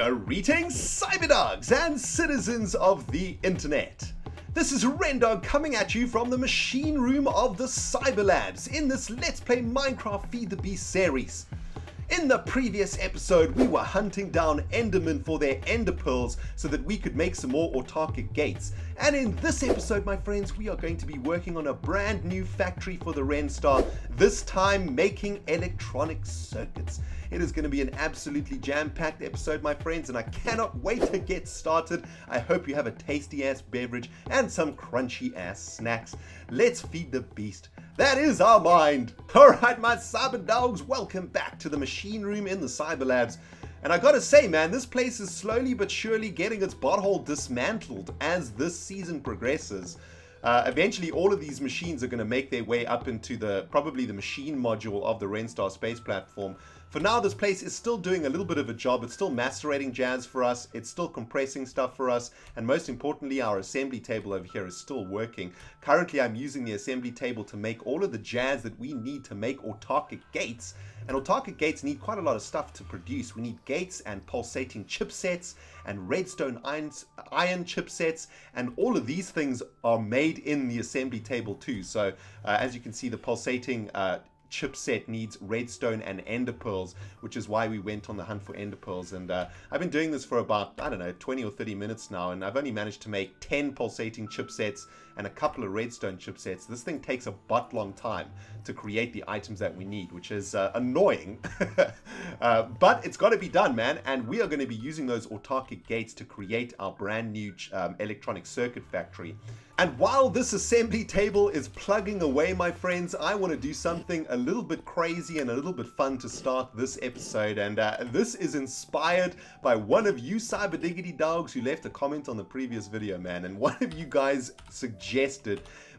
Greetings, cyberdogs and citizens of the internet. This is Rendog coming at you from the machine room of the Cyberlabs in this Let's Play Minecraft Feed the Beast series. In the previous episode, we were hunting down Endermen for their Ender Pearls so that we could make some more autarkic gates. And in this episode, my friends, we are going to be working on a brand new factory for the Renstar, this time making electronic circuits. It is going to be an absolutely jam-packed episode, my friends, and I cannot wait to get started. I hope you have a tasty-ass beverage and some crunchy-ass snacks. Let's feed the beast. That is our mind. Alright, my cyber dogs, welcome back to the machine room in the cyber labs. And I gotta say, man, this place is slowly but surely getting its butthole dismantled as this season progresses. Uh, eventually, all of these machines are going to make their way up into the probably the machine module of the Renstar space platform. For now, this place is still doing a little bit of a job. It's still macerating jazz for us. It's still compressing stuff for us. And most importantly, our assembly table over here is still working. Currently, I'm using the assembly table to make all of the jazz that we need to make autarkic gates. And autarkic gates need quite a lot of stuff to produce. We need gates and pulsating chipsets and redstone iron, chipsets. And all of these things are made in the assembly table too. So uh, as you can see, the pulsating uh, chipset needs redstone and ender pearls, which is why we went on the hunt for ender pearls. And uh, I've been doing this for about, I don't know, 20 or 30 minutes now, and I've only managed to make 10 pulsating chipsets and a couple of redstone chipsets. This thing takes a butt long time to create the items that we need, which is uh, annoying. uh, but it's got to be done, man, and we are going to be using those autarkic gates to create our brand new um, electronic circuit factory. And while this assembly table is plugging away, my friends, I want to do something a little bit crazy and a little bit fun to start this episode. And uh, this is inspired by one of you Cyber Diggity dogs who left a comment on the previous video, man. And one of you guys suggested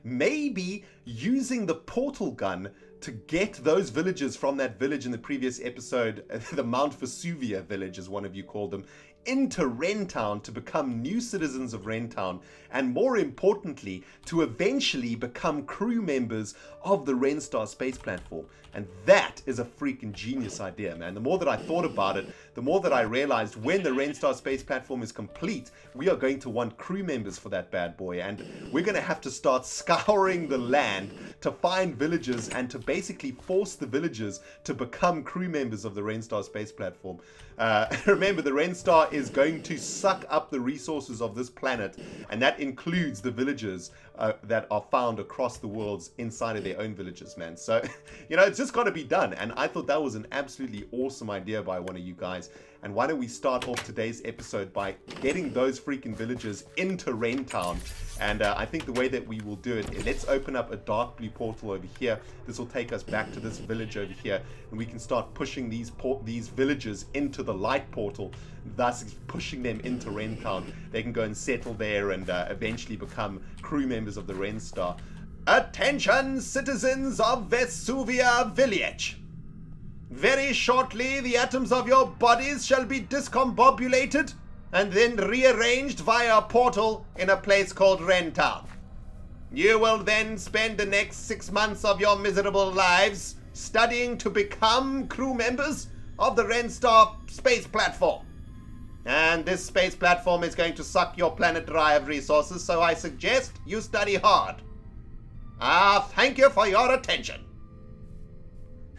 maybe using the portal gun to get those villagers from that village in the previous episode, the Mount Vesuvia village, as one of you called them, into Rentown to become new citizens of Rentown, and more importantly, to eventually become crew members of the Renstar space platform. And that is a freaking genius idea, man. The more that I thought about it, the more that I realized when the Renstar space platform is complete, we are going to want crew members for that bad boy. And we're going to have to start scouring the land to find villagers and to basically force the villagers to become crew members of the Renstar space platform. Uh, remember, the Renstar is going to suck up the resources of this planet, and that includes the villagers uh, that are found across the worlds inside of their own villages, man. So, you know, it's just got to be done. And I thought that was an absolutely awesome idea by one of you guys. And why don't we start off today's episode by getting those freaking villagers into Rentown. And uh, I think the way that we will do it, let's open up a dark blue portal over here. This will take us back to this village over here. And we can start pushing these these villagers into the light portal, thus pushing them into Rentown. They can go and settle there and uh, eventually become crew members of the Renstar. Attention, citizens of Vesuvia Village! Very shortly, the atoms of your bodies shall be discombobulated and then rearranged via a portal in a place called Rentown. You will then spend the next six months of your miserable lives studying to become crew members of the Renstar space platform. And this space platform is going to suck your planet dry of resources, so I suggest you study hard. Ah, thank you for your attention.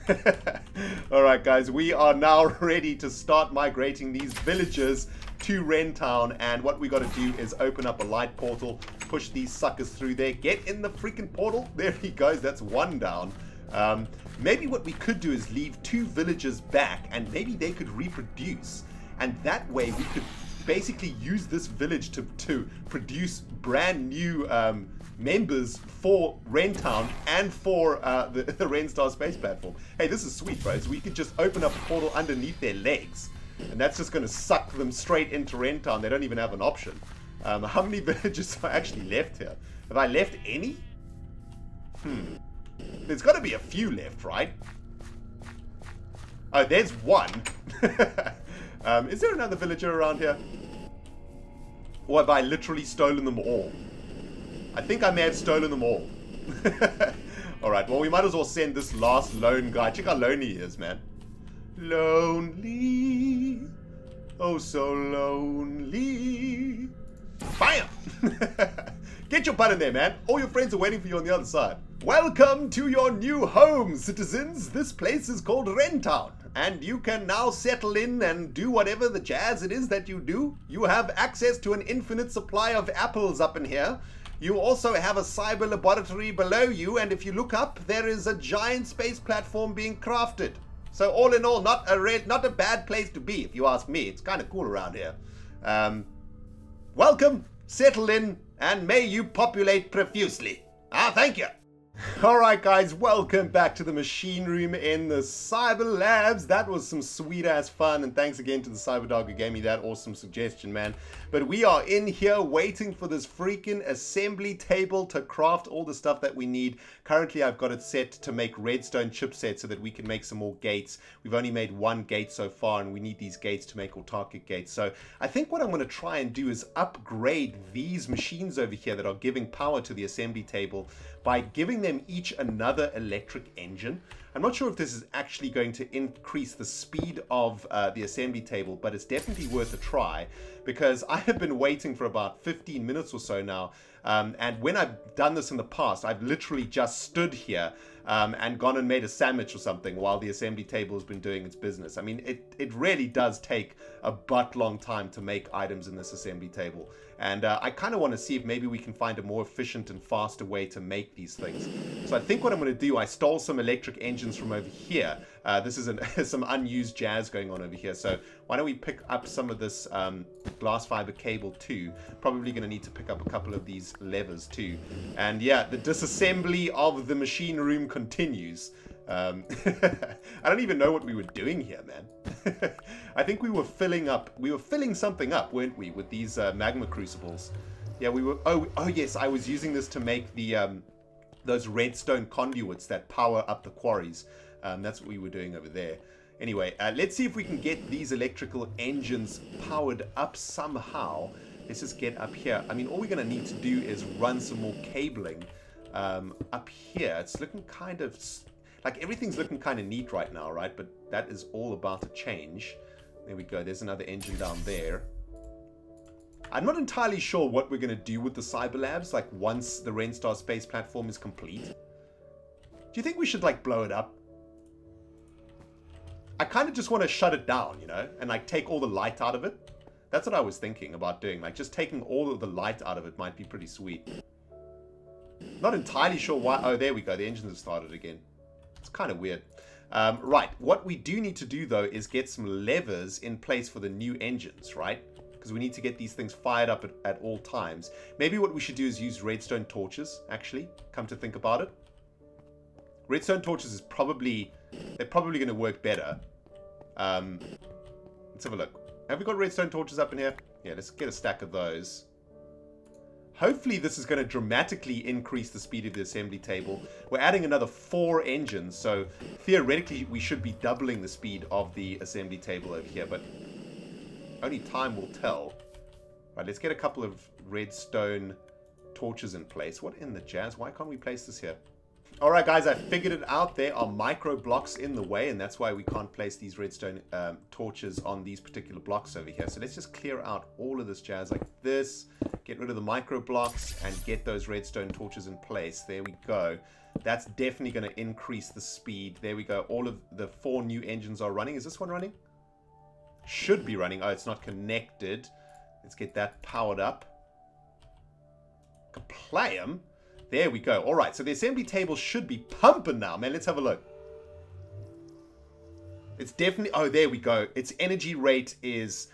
Alright guys, we are now ready to start migrating these villagers to Rentown and what we got to do is open up a light portal, push these suckers through there, get in the freaking portal. There he goes, that's one down. Um, maybe what we could do is leave two villagers back and maybe they could reproduce and that way we could basically use this village to, to produce brand new um, members for Rentown and for uh, the, the Renstar space platform. Hey, this is sweet, bros. We could just open up a portal underneath their legs, and that's just going to suck them straight into Rentown. They don't even have an option. Um, how many villages are actually left here? Have I left any? Hmm. There's got to be a few left, right? Oh, there's one. um, is there another villager around here? Or have I literally stolen them all? I think I may have stolen them all. Alright, well we might as well send this last lone guy. Check how lonely he is, man. Lonely. Oh, so lonely. Bam! Get your butt in there, man. All your friends are waiting for you on the other side. Welcome to your new home, citizens. This place is called Rentown, and you can now settle in and do whatever the jazz it is that you do. You have access to an infinite supply of apples up in here. You also have a cyber laboratory below you, and if you look up, there is a giant space platform being crafted. So all in all, not a red, not a bad place to be, if you ask me. It's kind of cool around here. Um, welcome, settle in, and may you populate profusely. Ah, thank you. Alright guys, welcome back to the machine room in the Cyber Labs. That was some sweet ass fun and thanks again to the Cyber Dog who gave me that awesome suggestion, man. But we are in here waiting for this freaking assembly table to craft all the stuff that we need. Currently I've got it set to make redstone chipsets so that we can make some more gates. We've only made one gate so far and we need these gates to make autarkic gates. So I think what I'm going to try and do is upgrade these machines over here that are giving power to the assembly table by giving them each another electric engine. I'm not sure if this is actually going to increase the speed of uh, the assembly table, but it's definitely worth a try because I have been waiting for about 15 minutes or so now. Um, and when I've done this in the past, I've literally just stood here um, and gone and made a sandwich or something while the assembly table has been doing its business. I mean, it, it really does take a butt long time to make items in this assembly table. And uh, I kind of want to see if maybe we can find a more efficient and faster way to make these things. So I think what I'm going to do, I stole some electric engines from over here. Uh, this is an, some unused jazz going on over here. So why don't we pick up some of this um, glass fiber cable too. Probably going to need to pick up a couple of these levers too. And yeah, the disassembly of the machine room continues. Um, I don't even know what we were doing here, man. I think we were filling up, we were filling something up, weren't we, with these uh, magma crucibles. Yeah, we were, oh, oh yes, I was using this to make the, um, those redstone conduits that power up the quarries. Um, that's what we were doing over there. Anyway, uh, let's see if we can get these electrical engines powered up somehow. Let's just get up here. I mean, all we're going to need to do is run some more cabling um, up here. It's looking kind of like everything's looking kind of neat right now, right? But that is all about to change. There we go. There's another engine down there. I'm not entirely sure what we're going to do with the Cyber Labs, like once the Renstar space platform is complete. Do you think we should like blow it up? I kind of just want to shut it down, you know, and like take all the light out of it. That's what I was thinking about doing. Like just taking all of the light out of it might be pretty sweet. Not entirely sure why. Oh, there we go. The engines have started again. It's kind of weird. Um, right, what we do need to do though is get some levers in place for the new engines, right? Because we need to get these things fired up at, at, all times. Maybe what we should do is use redstone torches, actually, come to think about it. Redstone torches is probably, they're probably going to work better. Um, let's have a look. Have we got redstone torches up in here? Yeah, let's get a stack of those. Hopefully this is going to dramatically increase the speed of the assembly table. We're adding another four engines, so theoretically we should be doubling the speed of the assembly table over here, but only time will tell. Right, let's get a couple of redstone torches in place. What in the jazz? Why can't we place this here? Alright guys, I figured it out. There are micro blocks in the way, and that's why we can't place these redstone um, torches on these particular blocks over here. So let's just clear out all of this jazz like this, get rid of the micro blocks, and get those redstone torches in place. There we go. That's definitely going to increase the speed. There we go. All of the four new engines are running. Is this one running? Should be running. Oh, it's not connected. Let's get that powered up. Kaplayum? There we go. All right, so the assembly table should be pumping now, man. Let's have a look. It's definitely... Oh, there we go. Its energy rate is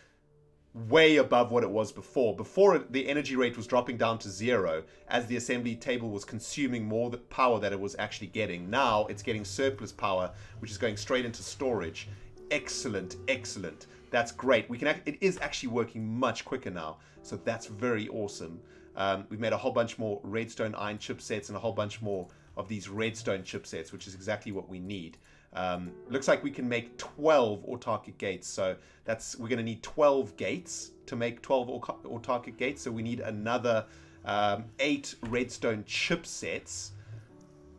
way above what it was before. Before, the energy rate was dropping down to zero as the assembly table was consuming more power that it was actually getting. Now, it's getting surplus power, which is going straight into storage. Excellent, excellent. That's great. We can. It is actually working much quicker now, so that's very awesome. Um, we've made a whole bunch more redstone iron chipsets and a whole bunch more of these redstone chipsets, which is exactly what we need. Um, looks like we can make 12 autarkic gates. So that's we're going to need 12 gates to make 12 autarkic gates. So we need another um, eight redstone chipsets.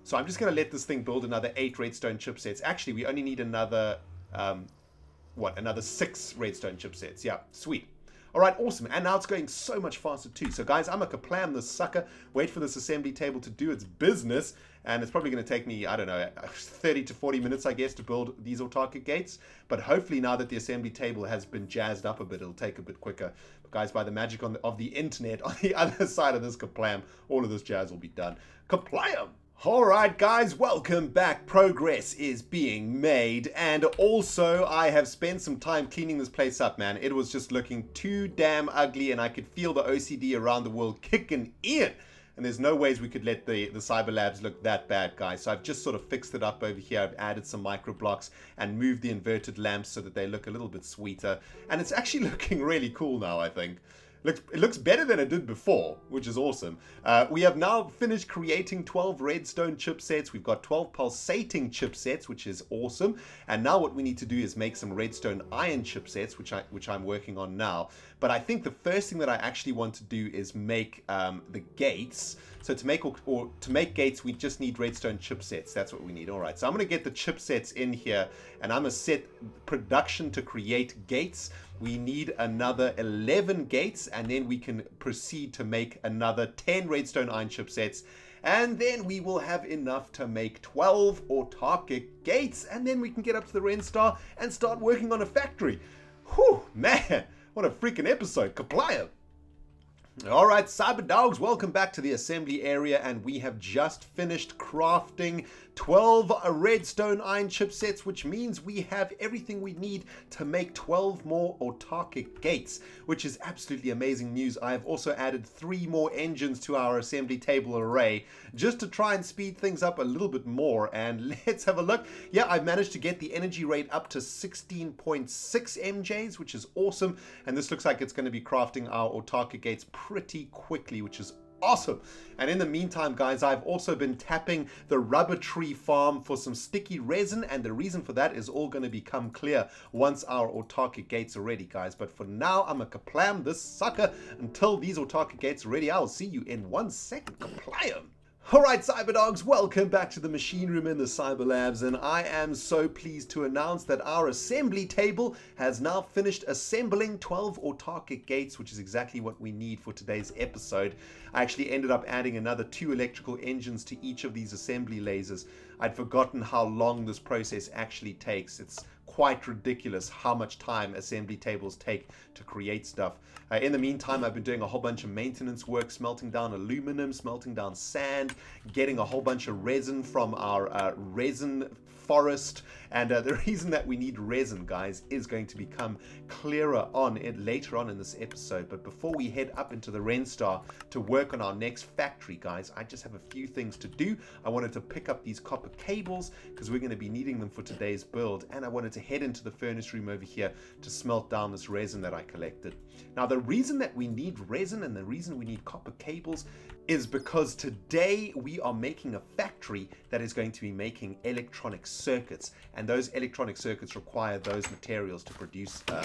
So I'm just going to let this thing build another eight redstone chipsets. Actually, we only need another. Um, what, another six redstone chipsets. Yeah, sweet. All right, awesome. And now it's going so much faster too. So guys, I'm going to plan this sucker, wait for this assembly table to do its business, and it's probably going to take me, I don't know, 30 to 40 minutes, I guess, to build these autarkic gates. But hopefully now that the assembly table has been jazzed up a bit, it'll take a bit quicker. But guys, by the magic the, of the internet, on the other side of this kaplam, all of this jazz will be done. Kaplam! Alright guys, welcome back. Progress is being made and also I have spent some time cleaning this place up man. It was just looking too damn ugly and I could feel the OCD around the world kicking in. And there's no ways we could let the, the Cyber Labs look that bad, guys. So I've just sort of fixed it up over here. I've added some micro blocks and moved the inverted lamps so that they look a little bit sweeter. And it's actually looking really cool now, I think. Looks, it looks better than it did before, which is awesome. Uh, we have now finished creating 12 redstone chipsets. We've got 12 pulsating chipsets, which is awesome. And now what we need to do is make some redstone iron chipsets, which, I, which I'm working on now. But I think the first thing that I actually want to do is make um, the gates. So to make or, or, to make gates, we just need redstone chipsets. That's what we need. All right. So I'm going to get the chipsets in here, and I'm going to set production to create gates. We need another 11 gates, and then we can proceed to make another 10 redstone iron chip sets. And then we will have enough to make 12 autarkic gates, and then we can get up to the Renstar and start working on a factory. Whew, man. What a freaking episode. Kaplaya. Alright, Cyber Dogs, welcome back to the assembly area and we have just finished crafting 12 redstone iron chipsets, which means we have everything we need to make 12 more autarkic gates, which is absolutely amazing news. I have also added three more engines to our assembly table array just to try and speed things up a little bit more. And let's have a look. Yeah, I've managed to get the energy rate up to 16.6 MJs, which is awesome. And this looks like it's going to be crafting our autarkic gates pretty quickly, which is awesome. And in the meantime, guys, I've also been tapping the rubber tree farm for some sticky resin. And the reason for that is all going to become clear once our autarkic gates are ready, guys. But for now, I'm going to kaplam this sucker until these autarkic gates are ready. I'll see you in one second. Kaplam! Alright Cyberdogs, welcome back to the machine room in the Cyber Labs and I am so pleased to announce that our assembly table has now finished assembling 12 autarkic gates which is exactly what we need for today's episode. I actually ended up adding another two electrical engines to each of these assembly lasers. I'd forgotten how long this process actually takes. It's quite ridiculous how much time assembly tables take to create stuff. Uh, in the meantime, I've been doing a whole bunch of maintenance work, smelting down aluminum, smelting down sand, getting a whole bunch of resin from our uh, resin forest. And uh, the reason that we need resin, guys, is going to become clearer on it later on in this episode. But before we head up into the Renstar to work on our next factory, guys, I just have a few things to do. I wanted to pick up these copper cables because we're going to be needing them for today's build. And I wanted to head into the furnace room over here to smelt down this resin that I collected. Now, the reason that we need resin and the reason we need copper cables is because today we are making a factory that is going to be making electronic circuits and those electronic circuits require those materials to produce uh,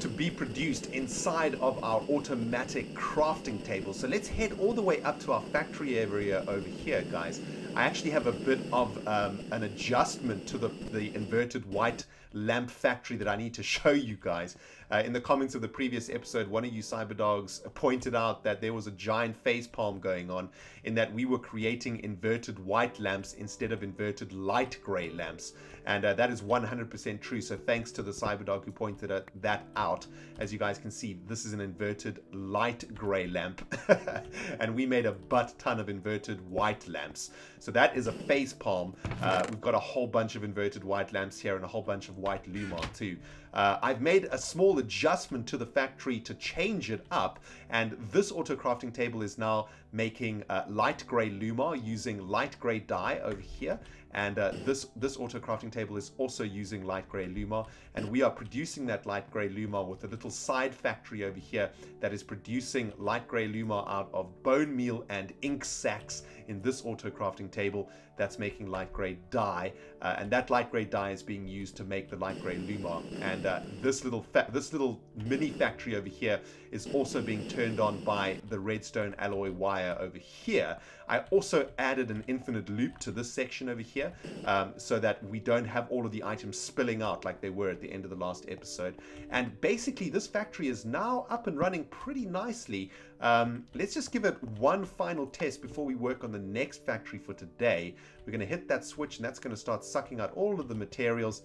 to be produced inside of our automatic crafting table. So let's head all the way up to our factory area over here guys I actually have a bit of um, an adjustment to the, the inverted white lamp factory that I need to show you guys. Uh, in the comments of the previous episode, one of you cyberdogs pointed out that there was a giant face palm going on in that we were creating inverted white lamps instead of inverted light gray lamps. And uh, that is 100% true. So thanks to the cyberdog who pointed that out. As you guys can see, this is an inverted light gray lamp. and we made a butt ton of inverted white lamps. So that is a face palm. Uh, we've got a whole bunch of inverted white lamps here and a whole bunch of white Lumar too. Uh, I've made a small adjustment to the factory to change it up and this auto crafting table is now making uh, light gray Lumar using light gray dye over here and uh, this this auto crafting table is also using light gray Lumar and we are producing that light gray Lumar with a little side factory over here that is producing light gray Lumar out of bone meal and ink sacs in this auto crafting table that's making light gray dye uh, and that light gray dye is being used to make the light gray Lumar and uh, this little this little mini factory over here is also being turned on by the redstone alloy wire over here I also added an infinite loop to this section over here here um, so that we don't have all of the items spilling out like they were at the end of the last episode. And basically, this factory is now up and running pretty nicely. Um, let's just give it one final test before we work on the next factory for today. We're going to hit that switch and that's going to start sucking out all of the materials.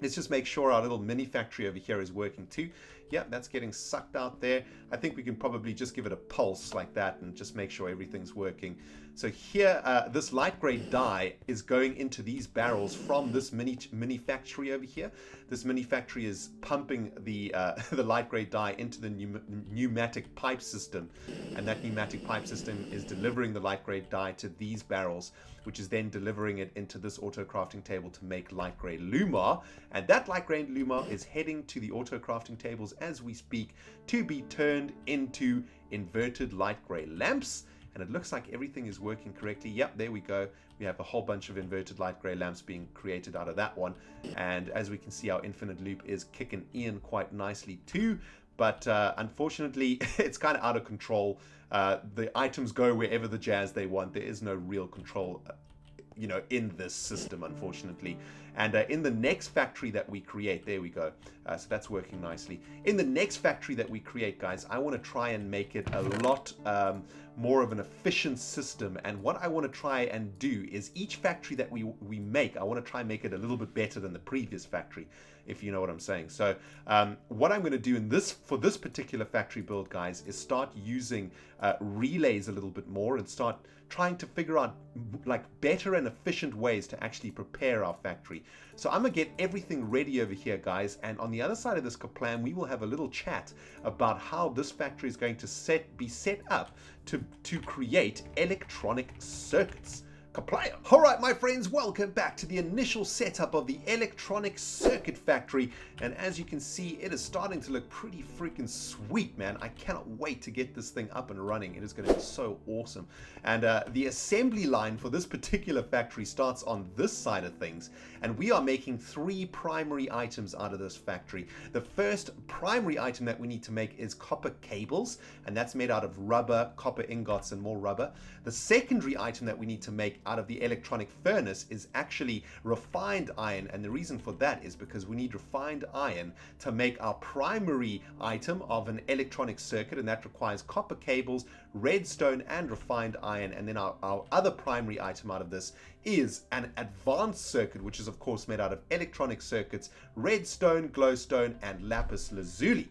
Let's just make sure our little mini factory over here is working too. Yeah, that's getting sucked out there. I think we can probably just give it a pulse like that and just make sure everything's working. So here, uh, this light gray dye is going into these barrels from this mini mini factory over here. This mini factory is pumping the uh, the light gray dye into the pneumatic pipe system, and that pneumatic pipe system is delivering the light gray dye to these barrels, which is then delivering it into this auto crafting table to make light gray lumar. And that light gray lumar is heading to the auto crafting tables as we speak to be turned into inverted light gray lamps and it looks like everything is working correctly. Yep, there we go. We have a whole bunch of inverted light gray lamps being created out of that one. And as we can see, our infinite loop is kicking in quite nicely too. But uh, unfortunately, it's kind of out of control. Uh, the items go wherever the jazz they want. There is no real control you know, in this system, unfortunately. And uh, in the next factory that we create, there we go. Uh, so that's working nicely. In the next factory that we create, guys, I want to try and make it a lot um, more of an efficient system. And what I want to try and do is each factory that we, we make, I want to try and make it a little bit better than the previous factory, if you know what I'm saying. So um, what I'm going to do in this for this particular factory build, guys, is start using uh, relays a little bit more and start trying to figure out like better and efficient ways to actually prepare our factory. So I'm gonna get everything ready over here guys and on the other side of this plan we will have a little chat about how this factory is going to set be set up to, to create electronic circuits. Kaplaya. Alright my friends, welcome back to the initial setup of the electronic circuit factory and as you can see it is starting to look pretty freaking sweet man. I cannot wait to get this thing up and running. It is going to be so awesome. And uh, the assembly line for this particular factory starts on this side of things and we are making three primary items out of this factory. The first primary item that we need to make is copper cables and that's made out of rubber, copper ingots and more rubber. The secondary item that we need to make out of the electronic furnace is actually refined iron and the reason for that is because we need refined iron to make our primary item of an electronic circuit and that requires copper cables, redstone and refined iron and then our, our other primary item out of this is an advanced circuit which is of course made out of electronic circuits, redstone, glowstone and lapis lazuli.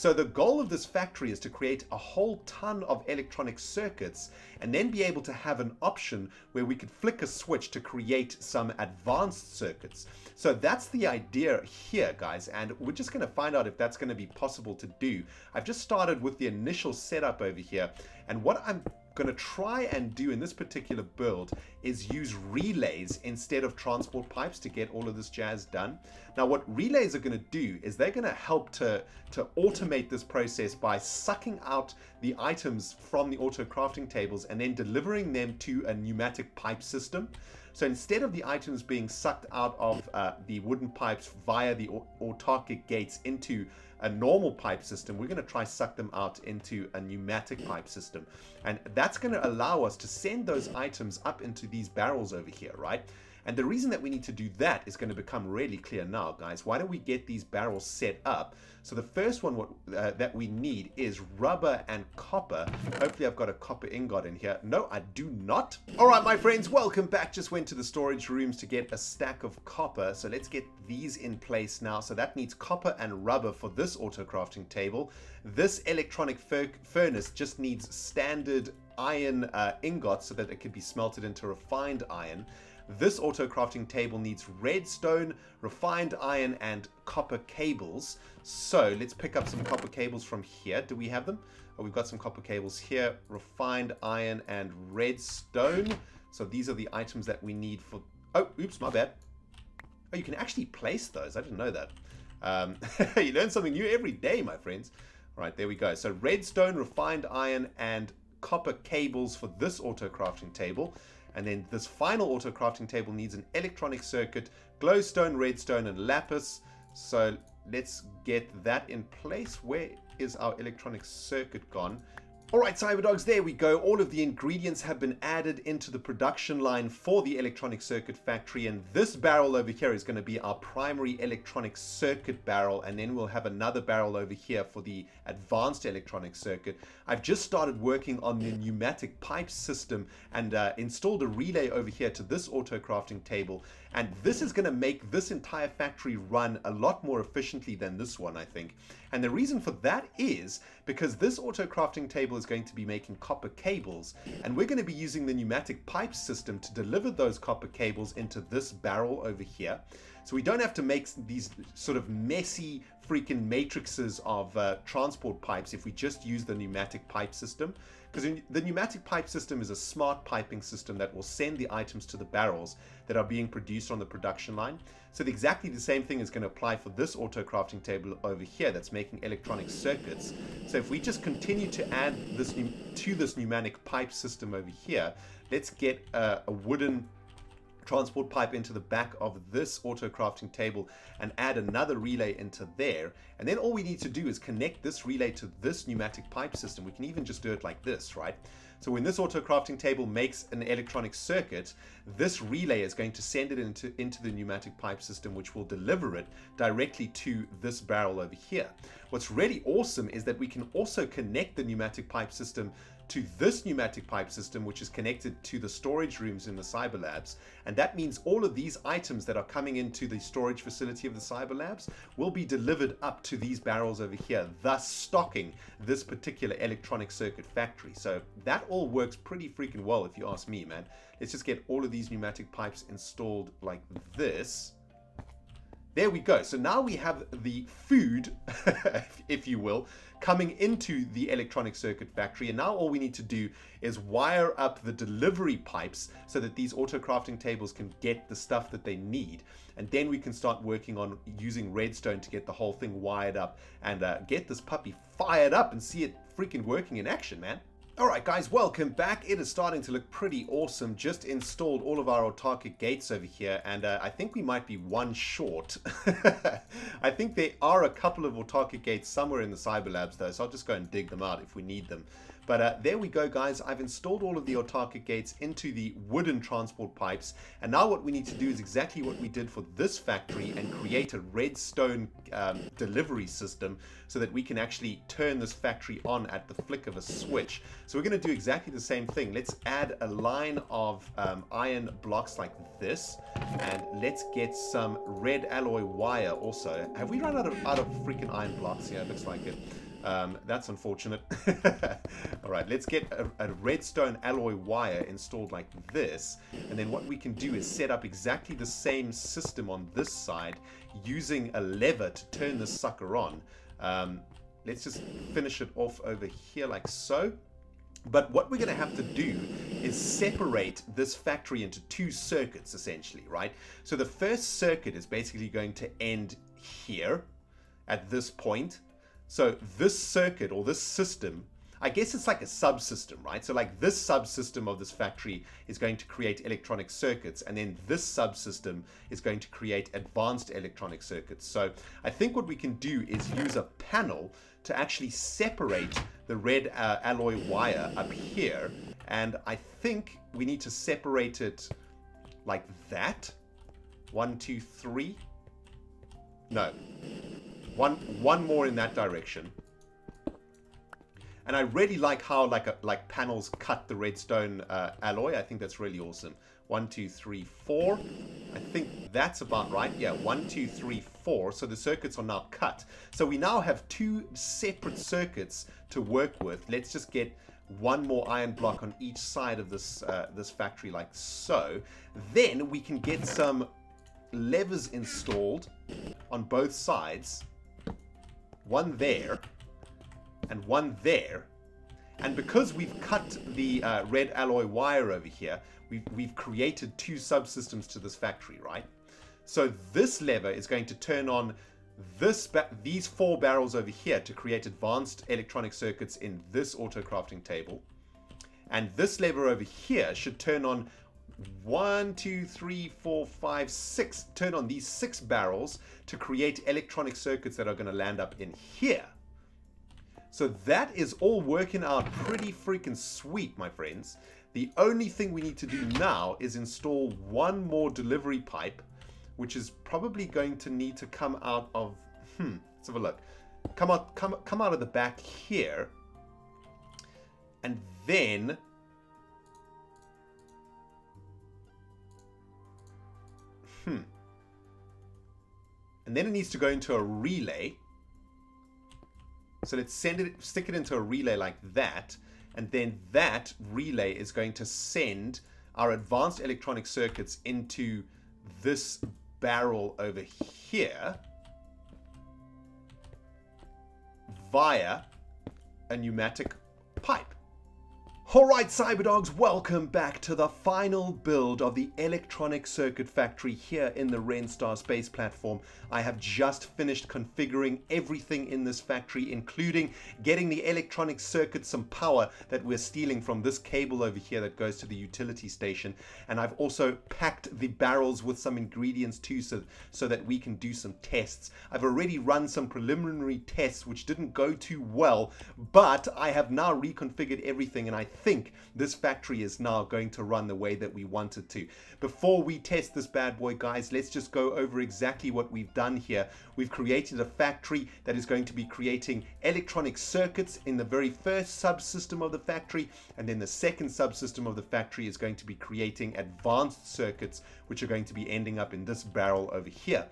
So the goal of this factory is to create a whole ton of electronic circuits and then be able to have an option where we could flick a switch to create some advanced circuits. So that's the idea here, guys, and we're just going to find out if that's going to be possible to do. I've just started with the initial setup over here, and what I'm going to try and do in this particular build is use relays instead of transport pipes to get all of this jazz done. Now what relays are going to do is they're going to help to, to automate this process by sucking out the items from the auto crafting tables and then delivering them to a pneumatic pipe system. So instead of the items being sucked out of uh, the wooden pipes via the autarkic gates into a normal pipe system, we're going to try suck them out into a pneumatic pipe system. And that's going to allow us to send those items up into these barrels over here, right? And the reason that we need to do that is going to become really clear now, guys. Why don't we get these barrels set up? So the first one what, uh, that we need is rubber and copper. Hopefully I've got a copper ingot in here. No, I do not. All right, my friends, welcome back. Just went to the storage rooms to get a stack of copper. So let's get these in place now. So that needs copper and rubber for this auto crafting table. This electronic furnace just needs standard iron uh, ingots so that it can be smelted into refined iron. This auto crafting table needs redstone, refined iron, and copper cables. So let's pick up some copper cables from here. Do we have them? Oh, we've got some copper cables here, refined iron, and redstone. So these are the items that we need for... Oh, oops, my bad. Oh, you can actually place those. I didn't know that. Um, you learn something new every day, my friends. All right, there we go. So redstone, refined iron, and copper cables for this auto crafting table. And then this final auto crafting table needs an electronic circuit, glowstone, redstone, and lapis. So let's get that in place. Where is our electronic circuit gone? Alright Cyberdogs, there we go. All of the ingredients have been added into the production line for the electronic circuit factory and this barrel over here is going to be our primary electronic circuit barrel and then we'll have another barrel over here for the advanced electronic circuit. I've just started working on the pneumatic pipe system and uh, installed a relay over here to this auto crafting table and this is going to make this entire factory run a lot more efficiently than this one I think. And the reason for that is because this auto crafting table is going to be making copper cables and we're going to be using the pneumatic pipe system to deliver those copper cables into this barrel over here. So we don't have to make these sort of messy freaking matrices of uh, transport pipes if we just use the pneumatic pipe system. Because the pneumatic pipe system is a smart piping system that will send the items to the barrels that are being produced on the production line. So the, exactly the same thing is going to apply for this auto crafting table over here that's making electronic circuits. So if we just continue to add this to this pneumatic pipe system over here, let's get a, a wooden transport pipe into the back of this auto crafting table and add another relay into there. And then all we need to do is connect this relay to this pneumatic pipe system. We can even just do it like this, right? So when this auto crafting table makes an electronic circuit, this relay is going to send it into, into the pneumatic pipe system, which will deliver it directly to this barrel over here. What's really awesome is that we can also connect the pneumatic pipe system to this pneumatic pipe system, which is connected to the storage rooms in the Cyber Labs. And that means all of these items that are coming into the storage facility of the Cyber Labs will be delivered up to these barrels over here, thus stocking this particular electronic circuit factory. So that all works pretty freaking well if you ask me, man. Let's just get all of these pneumatic pipes installed like this. There we go. So now we have the food, if you will, coming into the electronic circuit factory. And now all we need to do is wire up the delivery pipes so that these auto crafting tables can get the stuff that they need. And then we can start working on using redstone to get the whole thing wired up and uh, get this puppy fired up and see it freaking working in action, man. Alright guys, welcome back. It is starting to look pretty awesome. Just installed all of our autarkic gates over here and uh, I think we might be one short. I think there are a couple of autarkic gates somewhere in the Cyber Labs though, so I'll just go and dig them out if we need them. But uh, there we go, guys. I've installed all of the autarkic gates into the wooden transport pipes. And now what we need to do is exactly what we did for this factory and create a redstone um, delivery system so that we can actually turn this factory on at the flick of a switch. So we're going to do exactly the same thing. Let's add a line of um, iron blocks like this. And let's get some red alloy wire also. Have we run out of, out of freaking iron blocks? Yeah, it looks like it. Um, that's unfortunate. All right, let's get a, a, redstone alloy wire installed like this. And then what we can do is set up exactly the same system on this side using a lever to turn this sucker on. Um, let's just finish it off over here like so. But what we're going to have to do is separate this factory into two circuits, essentially, right? So the first circuit is basically going to end here at this point so this circuit or this system, I guess it's like a subsystem, right? So like this subsystem of this factory is going to create electronic circuits and then this subsystem is going to create advanced electronic circuits. So I think what we can do is use a panel to actually separate the red uh, alloy wire up here. And I think we need to separate it like that. One, two, three. No, one, one more in that direction. And I really like how like a, like panels cut the redstone uh, alloy. I think that's really awesome. One, two, three, four. I think that's about right. Yeah, one, two, three, four. So the circuits are now cut. So we now have two separate circuits to work with. Let's just get one more iron block on each side of this uh, this factory like so. Then we can get some levers installed on both sides one there, and one there. And because we've cut the uh, red alloy wire over here, we've, we've created two subsystems to this factory, right? So this lever is going to turn on this these four barrels over here to create advanced electronic circuits in this auto crafting table. And this lever over here should turn on one, two, three, four, five, six, turn on these six barrels to create electronic circuits that are going to land up in here. So that is all working out pretty freaking sweet, my friends. The only thing we need to do now is install one more delivery pipe, which is probably going to need to come out of, hmm, let's have a look. Come out, come, come out of the back here. And then And then it needs to go into a relay. So let's send it, stick it into a relay like that. And then that relay is going to send our advanced electronic circuits into this barrel over here via a pneumatic pipe. Alright Cyberdogs, welcome back to the final build of the electronic circuit factory here in the Renstar space platform. I have just finished configuring everything in this factory, including getting the electronic circuit some power that we're stealing from this cable over here that goes to the utility station. And I've also packed the barrels with some ingredients too so, so that we can do some tests. I've already run some preliminary tests which didn't go too well, but I have now reconfigured everything and I think this factory is now going to run the way that we want it to. Before we test this bad boy, guys, let's just go over exactly what we've done here. We've created a factory that is going to be creating electronic circuits in the very first subsystem of the factory, and then the second subsystem of the factory is going to be creating advanced circuits, which are going to be ending up in this barrel over here.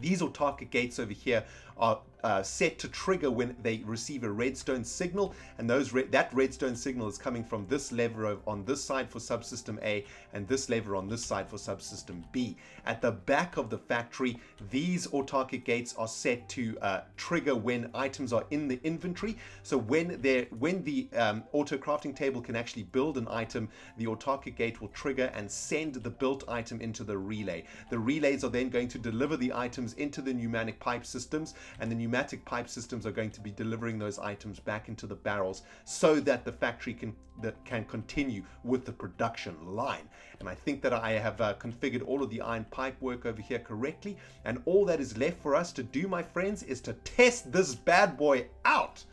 These autarkic gates over here are uh, set to trigger when they receive a redstone signal and those re that redstone signal is coming from this lever on this side for subsystem A and this lever on this side for subsystem B. At the back of the factory these autarkic gates are set to uh, trigger when items are in the inventory so when they when the um, auto crafting table can actually build an item the autarkic gate will trigger and send the built item into the relay. The relays are then going to deliver the items into the pneumatic pipe systems and the pneumatic pipe systems are going to be delivering those items back into the barrels so that the factory can that can continue with the production line. And I think that I have uh, configured all of the iron pipe work over here correctly. And all that is left for us to do, my friends, is to test this bad boy out.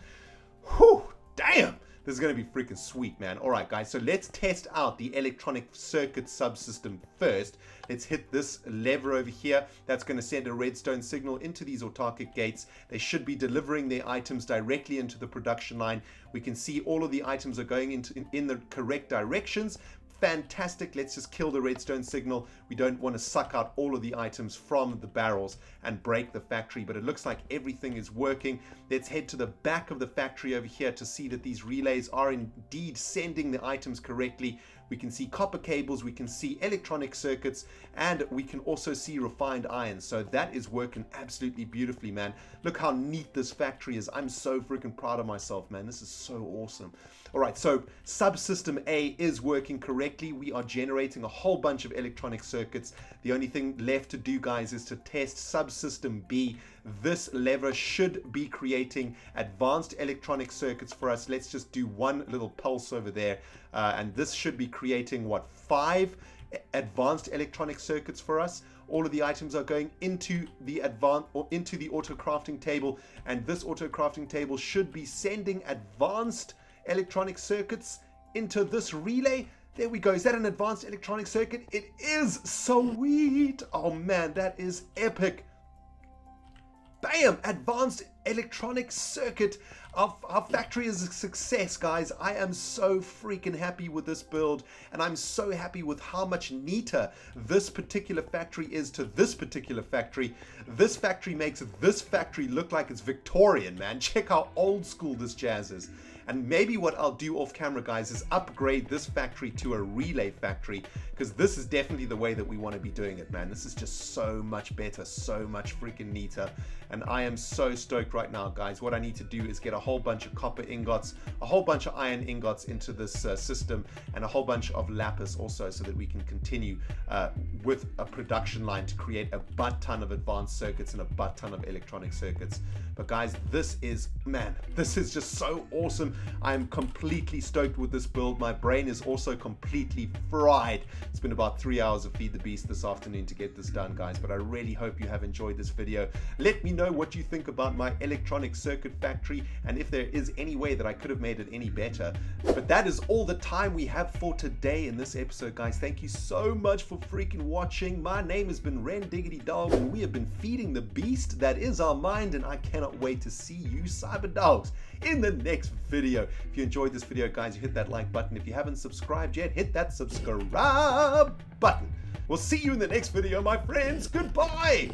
Whew, damn. This is going to be freaking sweet, man. All right, guys, so let's test out the electronic circuit subsystem first. Let's hit this lever over here. That's going to send a redstone signal into these autarkic gates. They should be delivering their items directly into the production line. We can see all of the items are going into in, in the correct directions, fantastic. Let's just kill the redstone signal. We don't want to suck out all of the items from the barrels and break the factory, but it looks like everything is working. Let's head to the back of the factory over here to see that these relays are indeed sending the items correctly. We can see copper cables, we can see electronic circuits, and we can also see refined iron. So that is working absolutely beautifully, man. Look how neat this factory is. I'm so freaking proud of myself, man. This is so awesome. All right, so subsystem A is working correctly. We are generating a whole bunch of electronic circuits. The only thing left to do, guys, is to test subsystem B. This lever should be creating advanced electronic circuits for us. Let's just do one little pulse over there. Uh, and this should be creating, what, five advanced electronic circuits for us all of the items are going into the advanced or into the auto crafting table and this auto crafting table should be sending advanced electronic circuits into this relay. There we go. Is that an advanced electronic circuit? It is. Sweet. Oh man, that is epic. Bam! Advanced electronic circuit. Our, our factory is a success, guys. I am so freaking happy with this build, and I'm so happy with how much neater this particular factory is to this particular factory. This factory makes this factory look like it's Victorian, man. Check how old school this jazz is. And maybe what I'll do off camera, guys, is upgrade this factory to a relay factory because this is definitely the way that we want to be doing it, man. This is just so much better, so much freaking neater. And I am so stoked right now, guys. What I need to do is get a whole bunch of copper ingots, a whole bunch of iron ingots into this uh, system, and a whole bunch of lapis also so that we can continue uh, with a production line to create a butt ton of advanced circuits and a butt ton of electronic circuits. But guys, this is, man, this is just so awesome I'm completely stoked with this build. My brain is also completely fried. It's been about three hours of Feed the Beast this afternoon to get this done, guys, but I really hope you have enjoyed this video. Let me know what you think about my electronic circuit factory and if there is any way that I could have made it any better. But that is all the time we have for today in this episode, guys. Thank you so much for freaking watching. My name has been Ren Diggity Dog, and we have been feeding the beast that is our mind, and I cannot wait to see you cyber dogs in the next video. If you enjoyed this video, guys, hit that like button. If you haven't subscribed yet, hit that subscribe button. We'll see you in the next video, my friends. Goodbye.